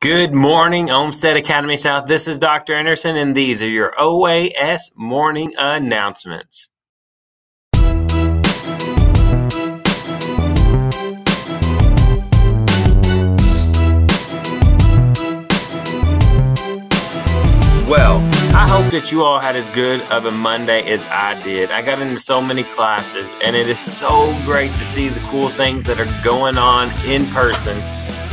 Good morning, Olmsted Academy South. This is Dr. Anderson, and these are your OAS morning announcements. Well, I hope that you all had as good of a Monday as I did. I got into so many classes, and it is so great to see the cool things that are going on in person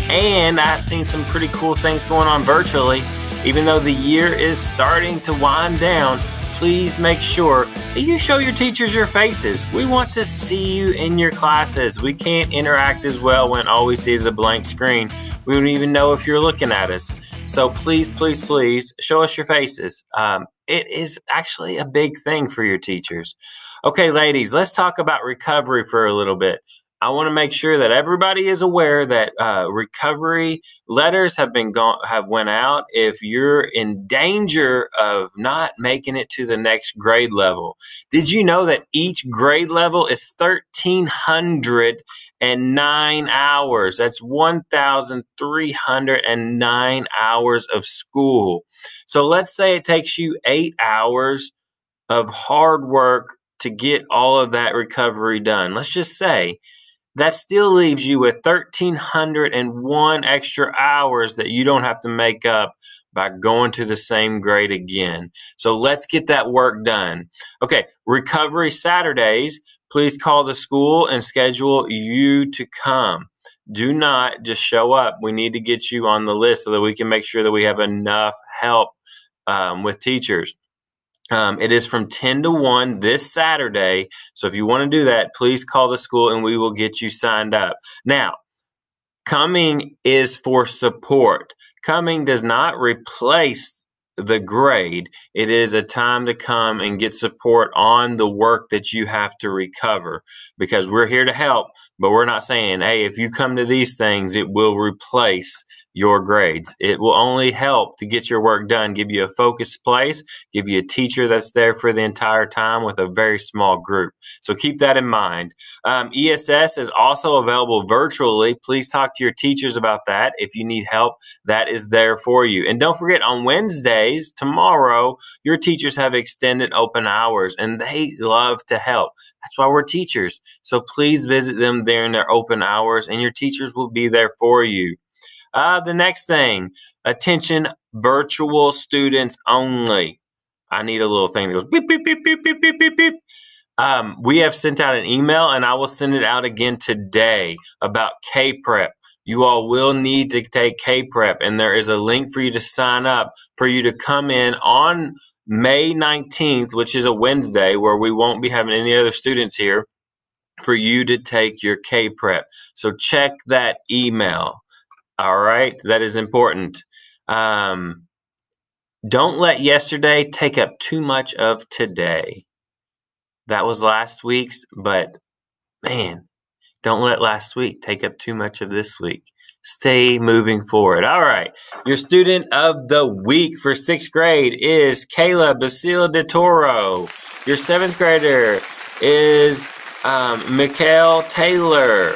and I've seen some pretty cool things going on virtually. Even though the year is starting to wind down, please make sure that you show your teachers your faces. We want to see you in your classes. We can't interact as well when all we see is a blank screen. We don't even know if you're looking at us. So please, please, please show us your faces. Um, it is actually a big thing for your teachers. Okay, ladies, let's talk about recovery for a little bit. I want to make sure that everybody is aware that uh, recovery letters have been gone have went out if you're in danger of not making it to the next grade level. Did you know that each grade level is 1309 hours? That's 1309 hours of school. So let's say it takes you 8 hours of hard work to get all of that recovery done. Let's just say that still leaves you with 1,301 extra hours that you don't have to make up by going to the same grade again. So let's get that work done. Okay, recovery Saturdays, please call the school and schedule you to come. Do not just show up. We need to get you on the list so that we can make sure that we have enough help um, with teachers. Um, it is from 10 to 1 this Saturday. So if you want to do that, please call the school and we will get you signed up. Now, coming is for support. Coming does not replace the grade. It is a time to come and get support on the work that you have to recover because we're here to help, but we're not saying, hey, if you come to these things, it will replace your grades. It will only help to get your work done, give you a focused place, give you a teacher that's there for the entire time with a very small group. So keep that in mind. Um, ESS is also available virtually. Please talk to your teachers about that. If you need help, that is there for you. And don't forget, on Wednesdays, tomorrow, your teachers have extended open hours and they love to help. That's why we're teachers. So please visit them during their open hours and your teachers will be there for you. Uh, the next thing, attention virtual students only. I need a little thing that goes beep, beep, beep, beep, beep, beep, beep, beep. Um, we have sent out an email and I will send it out again today about K Prep. You all will need to take K Prep, and there is a link for you to sign up for you to come in on May 19th, which is a Wednesday, where we won't be having any other students here, for you to take your K Prep. So check that email. All right, that is important. Um, don't let yesterday take up too much of today. That was last week's, but man, don't let last week take up too much of this week. Stay moving forward. All right. Your student of the week for sixth grade is Kayla Basile de Toro. Your seventh grader is um, Mikhail Taylor.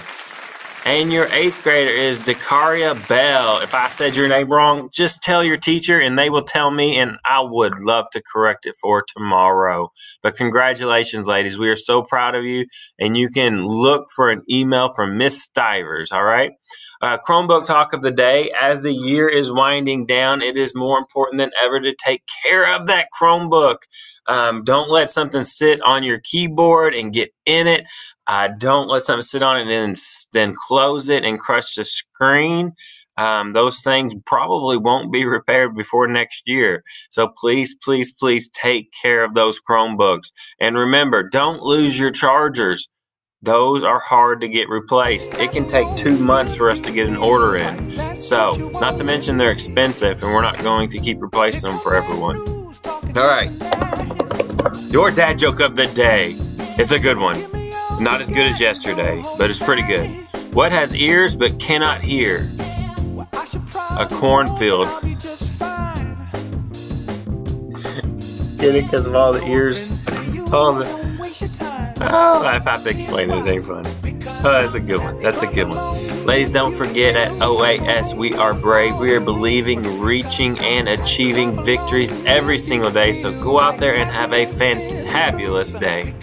And your eighth grader is Dakaria Bell. If I said your name wrong, just tell your teacher and they will tell me, and I would love to correct it for tomorrow. But congratulations, ladies. We are so proud of you. And you can look for an email from Miss Stivers, all right? Uh, Chromebook talk of the day. As the year is winding down, it is more important than ever to take care of that Chromebook. Um, don't let something sit on your keyboard and get in it. Uh, don't let something sit on it and then, then close it and crush the screen. Um, those things probably won't be repaired before next year. So please, please, please take care of those Chromebooks. And remember, don't lose your chargers. Those are hard to get replaced. It can take two months for us to get an order in. So, not to mention they're expensive, and we're not going to keep replacing them for everyone. All right. Your dad joke of the day. It's a good one. Not as good as yesterday, but it's pretty good. What has ears but cannot hear? A cornfield. Get it? Because of all the ears. All the. Oh, I have to explain it, ain't fun. Oh, uh, that's a good one. That's a good one. Ladies, don't forget at OAS, we are brave. We are believing, reaching, and achieving victories every single day. So go out there and have a fantabulous day.